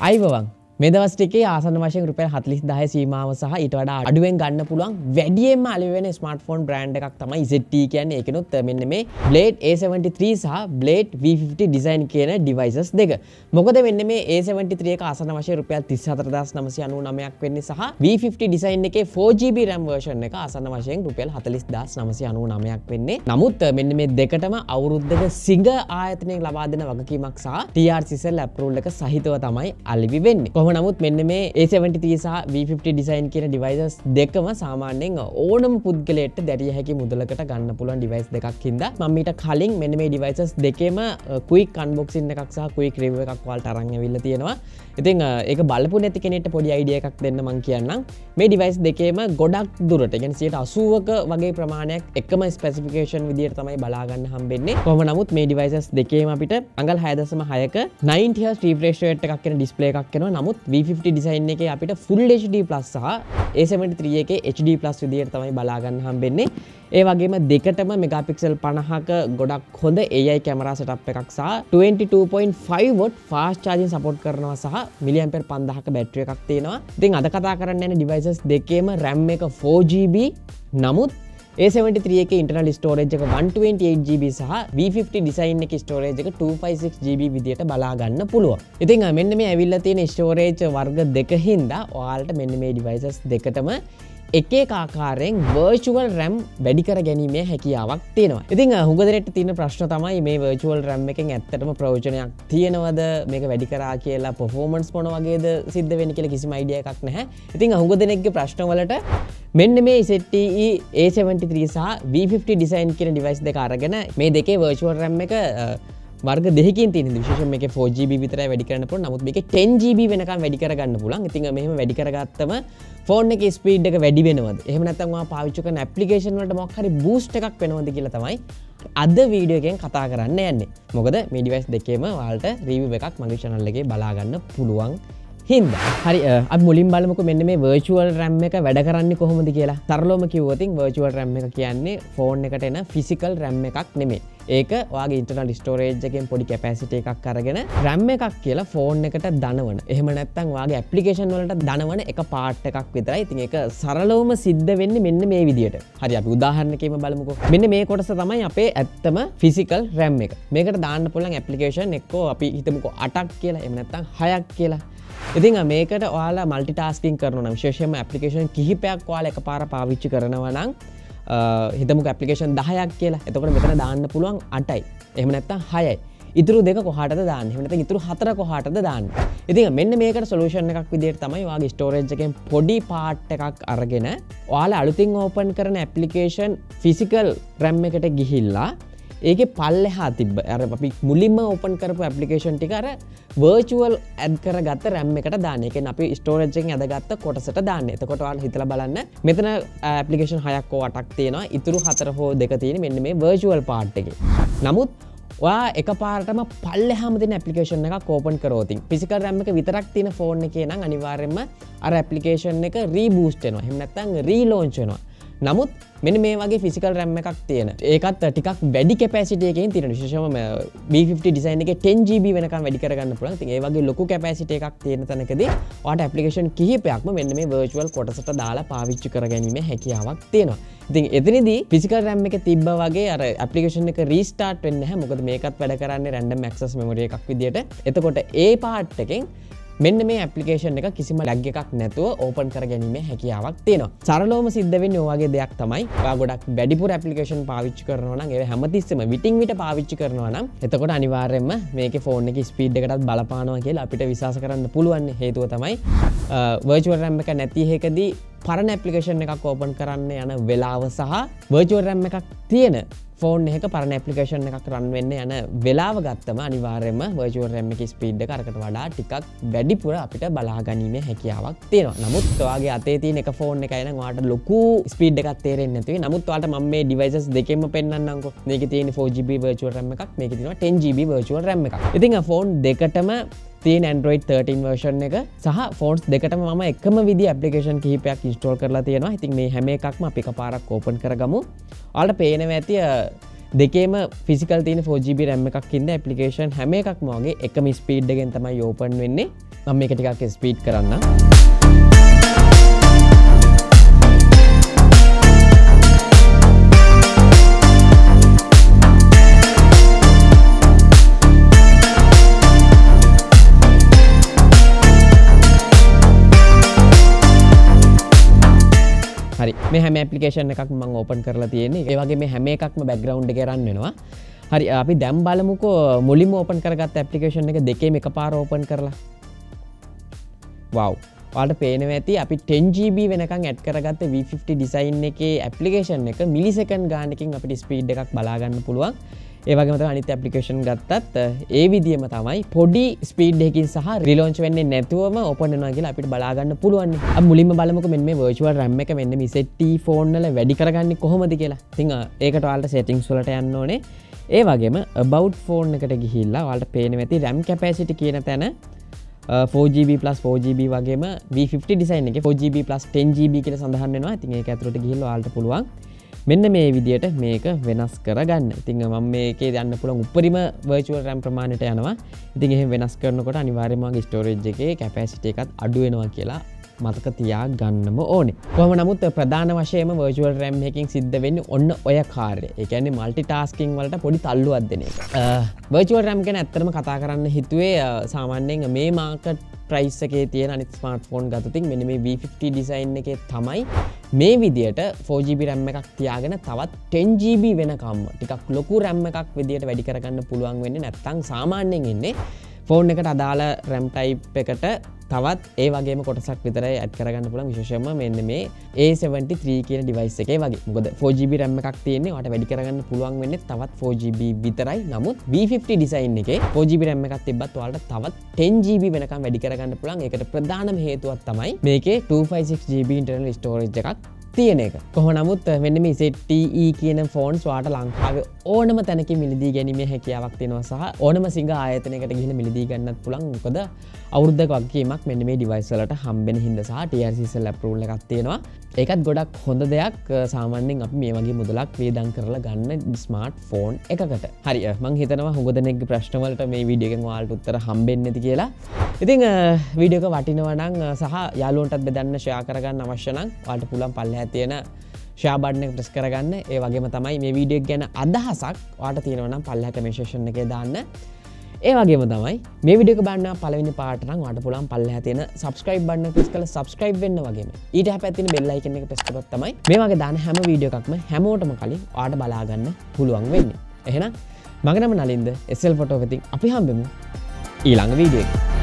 අයිබවන් මේ දවස්ටිකේ ආසන වශයෙන් රුපියල් 40000 සීමාව සහ ඊට වඩා අඩුවෙන් ගන්න පුළුවන් වැඩියෙන්ම අලෙවි වෙන ස්මාර්ට්ෆෝන් බ්‍රෑන්ඩ් එකක් තමයි ZTE කියන්නේ ඒකනොත් මෙන්න මේ Blade A73 සහ Blade V50 ඩිසයින් කියන ඩිවයිසස් දෙක. මොකද මෙන්න මේ A73 එක ආසන වශයෙන් රුපියල් 34999ක් වෙන්නේ සහ V50 ඩිසයින් එකේ 4GB RAM version එක ආසන වශයෙන් රුපියල් 40999ක් වෙන්නේ. නමුත් මෙන්න මේ දෙකටම අවුරුද්දක සිඟ ආයතනයෙන් ලබා දෙන වගකීමක් සහ TRCSL approval එක සහිතව තමයි අලෙවි වෙන්නේ. කොහොම නමුත් මෙන්න මේ A70 සහ V50 ඩිසයින් කියන ඩිවයිසස් දෙකම සාමාන්‍යයෙන් ඕනම පුද්ගලයට දැරිය හැකි මුදලකට ගන්න පුළුවන් ඩිවයිස් දෙකක් හින්දා. මම ඊට කලින් මෙන්න මේ ඩිවයිසස් දෙකේම කුයික් අන්බොක්සින් එකක් සහ කුයික් රිවිව් එකක් වලට අරන් ඇවිල්ලා තියෙනවා. ඉතින් ඒක බලපු නැති කෙනෙට පොඩි අයිඩිය එකක් දෙන්න මං කියන්නම්. මේ ඩිවයිස් දෙකේම ගොඩක් දුරට ගැන සියට අසුවක වගේ ප්‍රමාණයක් එකම ස්පෙසිෆිකේෂන් විදියට තමයි බලාගන්න හම්බෙන්නේ. කොම නමුත් මේ ඩිවයිසස් දෙකේම අපිට අඟල් හයදසම හයක 90 ්‍රීප්‍රේෂයට එකක්ෙන ඩිස්පලේ එකක් කෙනවා නමුත් V50 ඩිසයින් එක අපිට ෆුල් HD ප්ලස් සහ A73 එක HD ප්ලස් විදියට තමයි බලාගන්න හම්බෙන්නේ. ඒ වගේම දෙකටම මෙගාපික්සල් පණහක ගොඩක් හොඳ AI කැමරා සටප් එකක් සහ 22.5වට ෆාස් චාර්ජින් සපෝට් කරනවා සහ මිලියම්පර් 5000ක බැටරි එකක් තියෙනවා. ඉතින් අද කතා කරන්න යන ඩිවයිසස් දෙකේම RAM එක 4GB නමුත් A73 එක ඉන්ටර්නල් ස්ටෝරේජ් එක 128GB සහ V50 ඩිසයින් එක ස්ටෝරේජ් එක 256GB විදියට බලා ගන්න පුළුවන්. ඉතින් මෙන්න මේ ඇවිල්ලා තියෙන ස්ටෝරේජ් වර්ග දෙක හින්දා ඔයාලට මෙන්න මේ ඩිවයිසස් දෙකටම එකේ ආකාරයෙන් වර්චුවල් රැම් වැඩිකර ගැනීමේ හැකියාවක් තියෙනවා. ඉතින් හුගදරට තින ප්‍රශ්න තමයි මේ වර්චුවල් රැම් එකෙන් ඇත්තටම ප්‍රෝජනයක් තියෙනවද? මේක වැඩිකරා කියලා පොෆෝමන්ස් මොන වගේද සිද්ධ වෙන කියල කිසි අයිඩිය එකක් නැහැ. ඉතින් හුග දෙනෙක්ගේ ප්‍රශ්නවලට මෙන්න මේ සෙට්ටE A73 සහ V50 ඩිසයින් කියන ඩිවයිස් දෙක අරගෙන මේ දෙකේ වර්චුවල් රැම් එක වර්ග දෙකින් තින විශේෂ මේ 4GB විතර වැඩි කරන්න පුළ නමුත් මේක 10GB වෙනකම් වැඩි කරගන්න පුලන් ඉතින් මෙහම වැඩි කරගත්තම ෆෝන් එක ස්පීඩ් එක වැඩි වෙනවද? එහෙම නැත්නම් පාවිච්චි කරන ඇප්ලිකේෂන් වලට මොකක් හරි බූස්ට් එකක් වෙනවද කියලා තමයි අද වීඩියෝ එකෙන් කතා කරන්න යන්නේ. මොකද මේ ඩිවයිස් දෙකේම ඔයාලට රිවිව් එකක් මගේ channel එකේ බලාගන්න පුළුවන් හින්ද. හරි අ මුලින් බලමක මෙන්න මේ වර්චුවල් රැම් එක වැඩ කරන්න කොහොමද කියලා. තරලෝම කිවතින් වර්චුවල් රැම් එක කියන්නේ ෆෝන් එකට එන ෆිසිකල් රැම් එකක් නෙමේ ඒක වගේ ඉන්ටර්නල් ස්ටෝරේජ්ජකෙන් පොඩි කැපැසිට එකක් අරගෙන රැම් එකක් කියලා ෆෝන් එකට දනවන. එහම නැත්තන් වගේ ඇපලිකේෂන් වලට දනවන එක පාට් එකක් විතරයි. ඉතින් එක සරලවම සිද්ධ වෙන්න මෙන්න මේ විදිට හරි අපි උදාහරණකම බලමුකෝ. මෙන්න මේ කොටස තමයි අපේ ඇත්තම ෆිසිකල් රැම් එක. මේකට දාන්න පුළන් ඇපලිකේෂන් එක්කෝ අපි හිතමකෝ අටක් කියලා. එමනත්තං හයක් කියලා. ඉතින් මේකට ඔයාලා මල්ටිටාස්කින් කරන විශේෂම ඇපලිකේෂන් කිහිපයක් වාල එක පාර පාවිච්චි කරනවනම් හිතමුක ඇපලිකේෂන් දහයක් කියලා. එතකොට මෙතන දාන්න පුළුවන් අටයි. එහම නැත්තා හයයි. ඉතුරු දෙක කොහට දාන්න? හමට ඉතුරු හතර කොහටද දාන්න? ඉතින් මෙන්න මේකට සොලූෂන් එකක් විදිට තමයි වගේ ස්ටෝරේජ්කෙන් පොඩි පාට් එකක් අරගෙන ඔයාලා අලුතින් ඕපන් කරන ඇපලිකේෂන් ෆිසිකල් රැම් එකට ගිහිල්ලා ඒක පල්ල හා තිබ ඇර අපි මුලින්ම ඕපන් කරපු ඇපලිකේෂන් ටිකර වර්චුවල් ඇඩ් කර ගත්ත රැම් එකට දාන එක අපි ස්ටෝරජෙන් ඇදගත්ත කොටසට දාන්න. එතකොටවාල් හිතල බලන්න. මෙතන ඇපලිකේෂන් හයක්කෝ අටක් තියෙනවා. ඉතුරු හතර හෝ දෙක තියෙන මෙන්න මේ වර්චුවල් පාට් එක. නමුත් ඔයා එක පාරටම පල්ල හමතින ඇපලිකේෂන් එක කෝපන් කරෝතින් පිසිකල් රැම්මක විතරක් තින ෆෝන් එක නම් අනිවාර්යෙන්ම අර ඇපලිකේෂන් එක රීබූස්ටනවා හෙමනත්තං රීලෝංචනවා නමුත් මෙන මේ වගේ ෆිසිකල් රැම්ම එකක් තියෙන. ඒකත් ටිකක් වැඩි කැපසිටයකින් තින විශෂම B50 ඩිසයින් එක 10GB වෙනක වැඩි කරගන්න පුළන් ඒ වගේ ලොකු කැපසිට එකක් තියෙන තැනකද වාට ඇපලිකේෂන් කිහිපයක්ම මෙන්න මේ වර්චුවල් කොටසට දාලා පාවිච්චි කරගැනීම හැකියාවක් තියෙනවා. ඉතින් එතනිදී ෆිසිකල් රැම් එක තිබ්බ වගේ අර ඇපලිකේෂන් එක රීස්ටාර්ට් වෙන්න හැ මොකද මේකත් වැඩ කරන්න රැන්ඩම් මක්සස් මෙමරිය එකක් විදිට එතකොට ඒ පාට් එකෙන් මෙන්න මේ ඇපලිකේෂන් එක කිසිම ලැග් එකක් නැතුව ඕපන් කර ගැනීම හැකියාවක් තියෙනවා. සරලෝම සිද්ධවෙන්න ඕවාගේ දෙයක් තමයි. ගොඩක් බැඩිපුර ඇපලිකේෂන් පාවිච්චි කරනවන ඒ හැමතිස්සම විටිං විට පාවිච්චි කරනවා නම් එතකොට අනිවාර්යෙන්ම මේක ෆෝන් එක ස්පීඩ් එකටත් බලපානවා කියලා අපිට විශවාස කරන්න පුළුවන් හේතුව තමයි වර්චුවල් රැම් එක නැතිහෙකදී පරණ ඇපලිකේෂන් එකක් ඕපන් කරන්න යන වෙලාව සහ වර්චුවල් රැම් එකක් තියෙන ෆෝන් එක පරණ ඇපලිකේෂන් එකක් රන් වෙන්න යන වෙලාව ගත්තම අනිවාර්යම වර්චුවල් RAM එකේ ස්පීඩ් එක අරකට වඩා ටිකක් වැඩිපුර අපිට බලා ගැනීමේ හැකියාවක් තියෙනවා. නමුත් ඔයාගේ අතේ තියෙන එක ෆෝන් එකයි නම් ඔයාලට ලොකු ස්පීඩ් එකක් තේරෙන්නේ නැතුයි. නමුත් ඔයාලට මම මේ ඩිවයිසස් දෙකෙන්ම පෙන්වන්නම්කෝ. මේකේ තියෙන 4GB virtual RAM එකක්, මේකේ තියෙනවා 10GB virtual RAM එකක්. ඉතින් ෆෝන් දෙකටම තියෙන Android 13 version එක සහ ෆෝන්ස් දෙකටම මම එකම විදි ඇපලිකේෂන් කිහිපයක් ඉස්ටෝල් කරලා තියෙනවා. ඉතින් මේ හැම එකක්ම අපි පාරක් කෝපන් කරගමු. අලට පේනව ඇතිය දෙකේම ෆිසිකල් තින 4GB රැම්ම එකක් ඉන්න ඇපලිකේෂන් හැම එකක් මගේ එකම ස්පීඩ්ගෙන් තමයි යෝපන් වෙන්නේ. මම මේක ටිකක් ස්පීඩ් කරන්න මේ හැම ඇපලිකේෂන් එකක් මං ඕපන් කරලා තියෙන්නේ. ඒ වගේ මේ හැම එකක්ම බැක්ග්‍රවුන්ඩ් එක කරන්න වෙනවා. හරි අපි දැම් බලමුකෝ මුලින්ම ඕපන් කරගත් ඇපලිකේෂන් එක දෙකේම එක පාර ඕපන් කරලා. වව් වාට පේනව ඇති අපි 10GB වෙනකං ඇඩ් කරගත්ත V50 ඩිසයින් එක ඇපලිකේෂන් එක මිලිසකන් ගානකින් අපිට ස්පීඩ් එකක් බලාගන්න පුළුවන්. ඒවගේමත අනිත ඇපලිකේෂන් ගත්තත් ඒ විදිම තමයි පොඩි ස්පීඩ්හකින් සහ රිලෝච් වෙන්නේ නැතුවම ඔපනවාගේ අපිට බලාගන්න පුළුවන්. මුලින්ම බලමක මෙ වර්චුවල් රැම්ම එක මෙන්න මිසෙට්ට ෆෝන්නල වැඩි කරගන්න කොහොමද කියලා. තිං ඒකට වාල්ට සෙටිං සුලට යන්න ඕනේ. ඒ වගේම බෞ් ෆෝන් එකට ගිහිල්ලා වලට පේන ඇති රැම් කැපෑසිටි කියන තැන 4GB 4GB වගේම V50 ඩිසයින් එක 4GB 10GB කියල සඳහන්නවා තින් ඒ ඇතුරට ගිහිල්ල වාල්ට පුළුවන්. මෙන්න මේ විදියට මේක වෙනස් කරගන්න. ඉතිං මම මේකේ දන්න පුළන් උපරිම වර්චුවල් රැම් ප්‍රමාණයට යනවා. ඉතින් එහෙම වෙනස් කරනකොට අනිවාර්යමගේ ස්ටෝරේජ් එකේ කැපෑසිට එකත් අඩුවෙනවා කියලා මතක තියා ගන්නම ඕන. කොම නමුත් ප්‍රධාන වශයම වර්ජුවල් රැම් එකින් සිද්ධ වෙන්න ඔන්න ඔය කාරය එකන මල්ටි ටාස්කිං වලට පොඩි තල්ලු අදන එක. වර්ජුවල් රැම් ගැන ඇත්තරම කතා කරන්න හිතුවේ සාමාන්‍යයෙන් මේ මාකට ප්‍රයිස්සකේ තියෙන අනි ස්මර්ට ෆෝන් ගතුතින් මෙන මේ V50 ඩිසයින් එක තමයි මේ විදියට 4GB රැම්ම එකක් තියාගෙන තවත් 10GB වෙනකම් ටිකක් ලොකු රැම්ම එකක් විදියට වැඩි කරගන්න පුළුවන් වෙන්න නැත්තං සාමාන්‍යයෙන් එන්නේ ෆෝන් එකට අදාළ රැම්ටයිප් එකට තවත් ඒ වගේ කොටසක් විතර ඇත් කරගන්න පුළන් විශෂම මෙන්න මේ ඒ73 කියන ඩිවයිස් එක වගේ. මොකද 4GB රැම්ම එකක් තියන්නේ. ට වැඩි කරගන්න පුළුවන් වෙන්න තවත් 4GB විතරයි. නමුත් B50 ඩිසයින් එක 4GB රැම්ම එකක් තිබත් වලට තවත් 10GB වෙනකම් වැඩි කරගන්න පුළන් එකට ප්‍රධානම හේතුවත් තමයි මේකේ 256GB ඉන්ටර්නල් ස්ටෝරේජ් එකක් තියෙන එක. කොහ නමුත් මෙන්න මේ සෙට්ටE කියන ෆෝන්ස් වාට ලංකාව ඕනම තැනක මිලදී ගැනීම හැකියාවක් තියෙනවා සහ ඕනම සිංහ ආයතනයකට ගිහිල මිලදී ගන්නත් පුළන් කොද අවුද්ධ වගේමක් මෙන්න මේ ඩිවයිසලට හම්බෙන හිද සහ ටRසිසල් ලැපරුල්ල එකක් තියෙනවා. ඒකත් ගොඩක් හොඳ දෙයක්. සාමාන්‍යෙන් අප මේ වගේ මුදලක් වේදන් කරලා ගන්න ස්මාර්ට් ෆෝන් එකකට. හරි මං හිතනවා හොගදනෙක් ප්‍රශ්නවලට මේ විඩියගෙන් වාල්ට උත්තර හම්බෙන් ඇති කියලා. ඉතිං වීඩියක වටිනවනං සහ යාලුවන්ටත් බෙදන්න ශයා කරගන්න අවශ්‍යනං වාට පුළන් පල්ල තියෙන ශාබඩ්න ප්‍රස් කරගන්න. ඒ වගේම තමයි මේ වීඩියක් ගැන අදහසක් වාට තියෙනවනම් පල්ලහක මේශේෂණ එක දාන්න. ඒ වගේම තමයි මේ විඩියක බන්න පලවෙනි පාටන වට පුලන් පල්ල ඇතින සබස්ක්‍රයිබ් බන්න පිස් කල සබස්ක්‍රයිබ් වෙන්න වගේ ඊට පැතින බෙල්ලයිකන එක පෙස්කපත් තමයි මේ වගේ දාන හැම වීඩියෝකක්ම හැමෝටම කලින් ආට බලාගන්න පුළුවන් වෙන්න. එහෙනම් මගනම නලින්ද එසල් ෆොටෝ වෙතින් අපි හම්බෙමු ඊළඟ වීඩියෝ